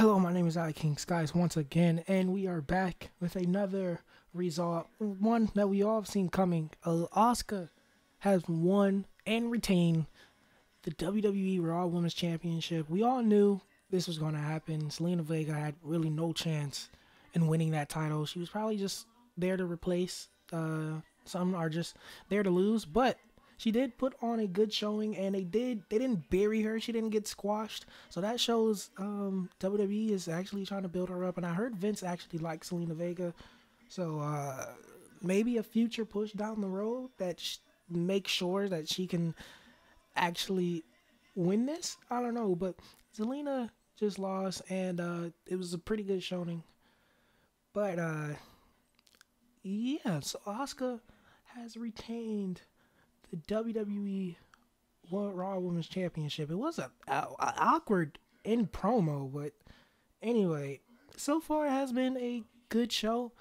Hello, my name is I King Skies once again, and we are back with another result, one that we all have seen coming. Asuka has won and retained the WWE Raw Women's Championship. We all knew this was going to happen. Zelina Vega had really no chance in winning that title. She was probably just there to replace. Uh, some are just there to lose, but she did put on a good showing, and they did they didn't bury her. She didn't get squashed, so that shows um, WWE is actually trying to build her up. And I heard Vince actually likes Zelina Vega, so uh, maybe a future push down the road that sh- makes sure that she can actually win this. I don't know, but Zelina just lost, and uh, it was a pretty good showing. But uh, yeah, so Asuka has retained the WWE Raw Women's Championship. It was a, a, a, awkward in promo, but anyway, so far it has been a good show.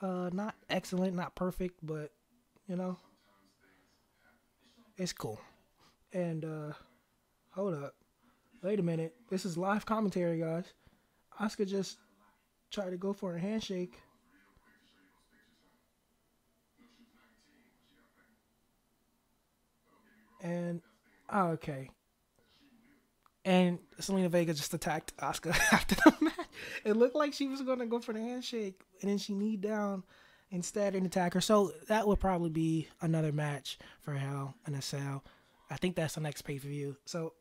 Uh, not excellent, not perfect, but you know, it's cool. And uh, hold up, wait a minute. This is live commentary, guys. Asuka just tried to go for a handshake. And oh, Oh, okay. And Zelina Vega just attacked Asuka after the match. It looked like she was gonna go for the handshake, and then she kneed down instead and attack her. So that would probably be another match for Hell in a Cell. I think that's the next pay per view. So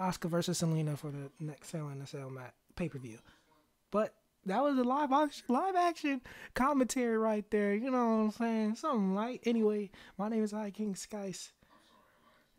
Asuka versus Zelina for the next Hell in a Cell match pay per view. But that was a live action, live action commentary right there. You know what I'm saying? Something light. Anyway, my name is I King Skies